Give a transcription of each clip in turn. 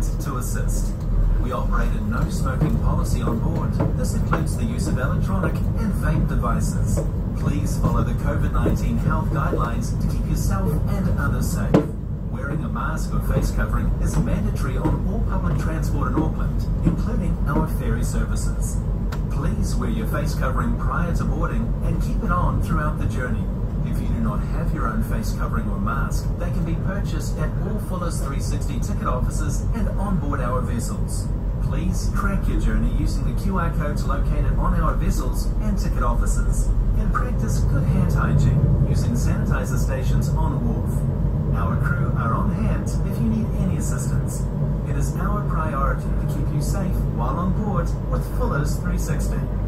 to assist. We operate a no smoking policy on board. This includes the use of electronic and vape devices. Please follow the COVID 19 health guidelines to keep yourself and others safe. Wearing a mask or face covering is mandatory on all public transport in Auckland, including our ferry services. Please wear your face covering prior to boarding and keep it on throughout the journey. If you do not own face covering or mask, they can be purchased at all Fullers 360 ticket offices and on board our vessels. Please track your journey using the QR codes located on our vessels and ticket offices. And practice good hand hygiene using sanitizer stations on wharf. Our crew are on hand if you need any assistance. It is our priority to keep you safe while on board with Fullers 360.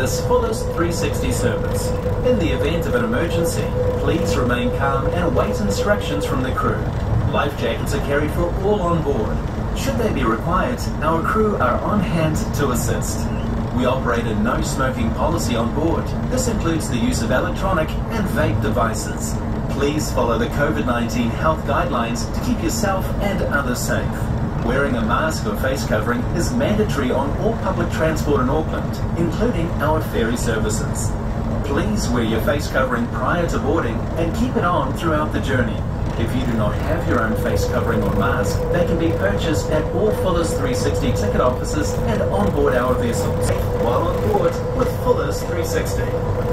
This Fullers 360 service. In the event of an emergency, please remain calm and await instructions from the crew. Life jackets are carried for all on board. Should they be required, our crew are on hand to assist. We operate a no smoking policy on board. This includes the use of electronic and vape devices. Please follow the COVID 19 health guidelines to keep yourself and others safe. Wearing a mask or face covering is mandatory on all public transport in Auckland, including our ferry services. Please wear your face covering prior to boarding and keep it on throughout the journey. If you do not have your own face covering or mask, they can be purchased at all Fullers 360 ticket offices and on board our vessels while on board with Fullers 360.